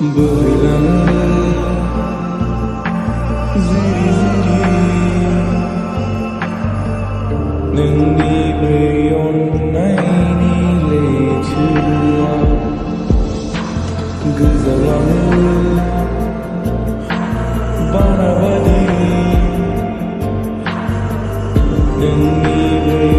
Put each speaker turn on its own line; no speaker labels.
bởi lắng gì gì nên đi về on nay đi lệ chưa cứ giờ lắng bana badi nên đi.